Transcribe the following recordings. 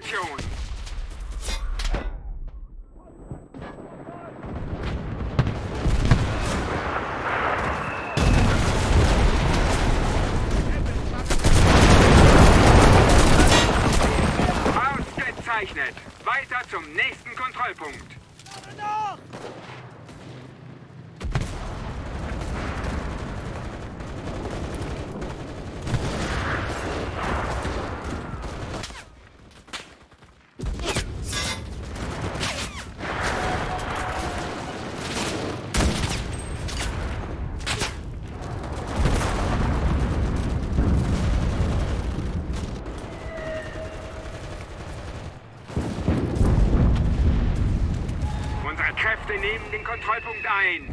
Position. nine.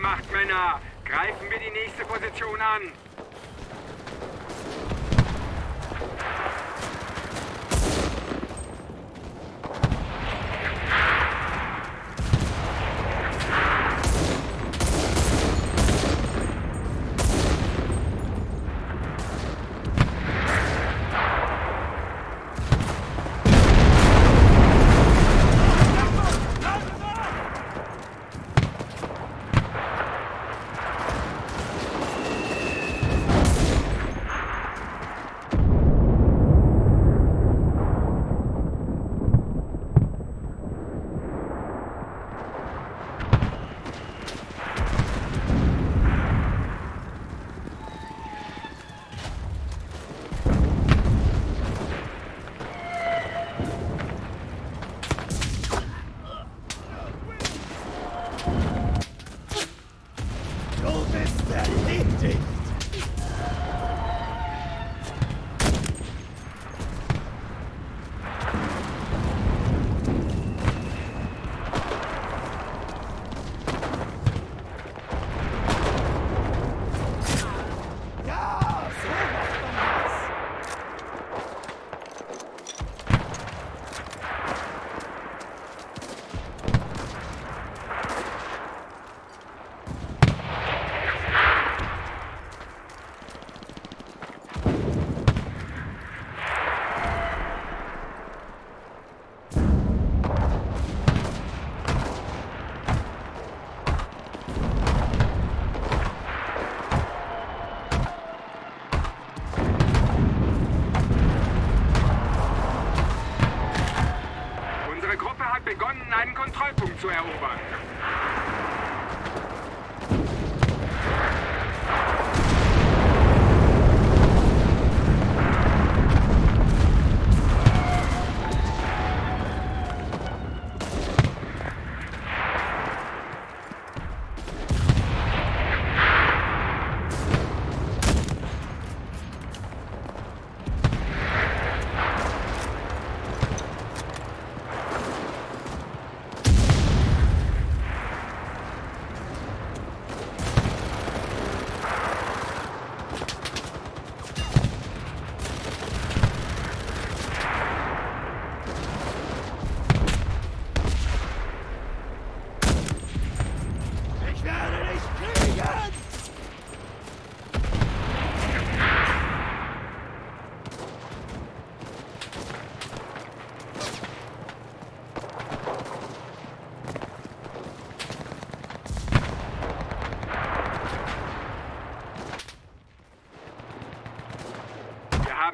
gemacht, Männer. Greifen wir die nächste Position an.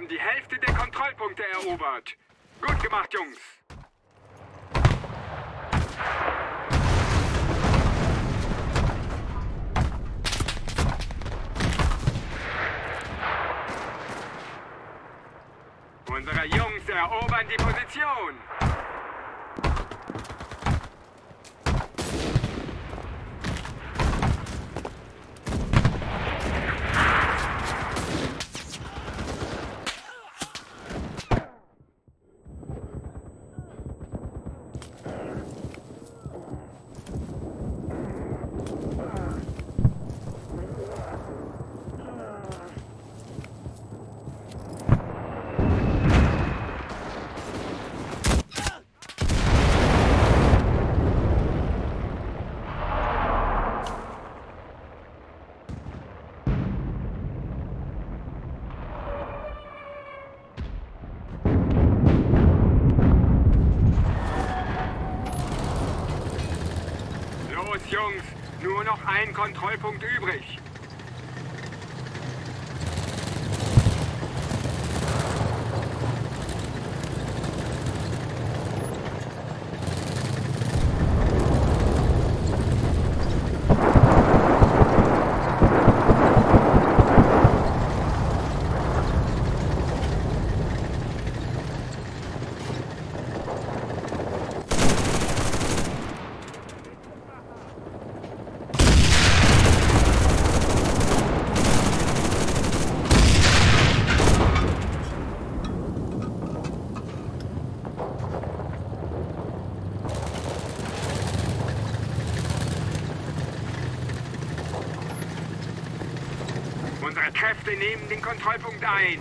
Haben die Hälfte der Kontrollpunkte erobert. Gut gemacht, Jungs. Unsere Jungs erobern die Position. Ein Kontrollpunkt übrig. Kräfte nehmen den Kontrollpunkt ein.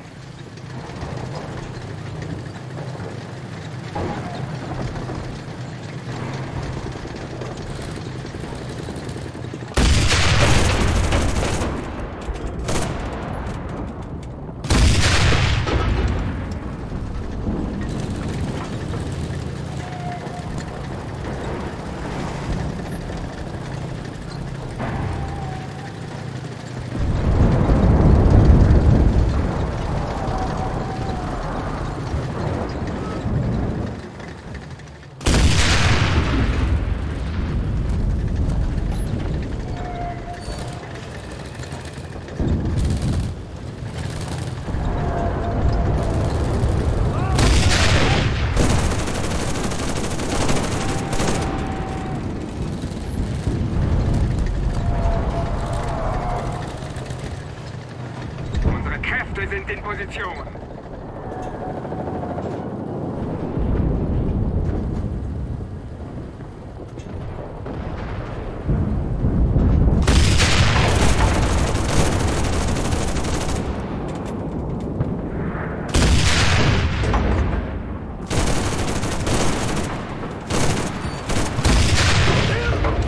Unsere Kräfte sind in Position.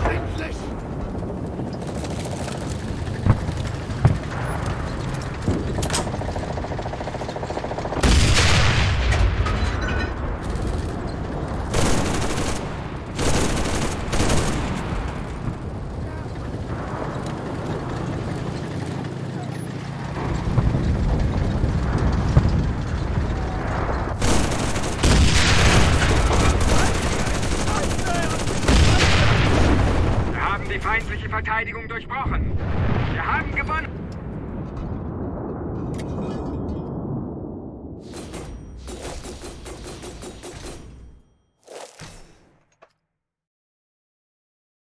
Endlich! Wir haben die feindliche Verteidigung durchbrochen. Wir haben gewonnen.